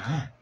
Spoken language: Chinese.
う。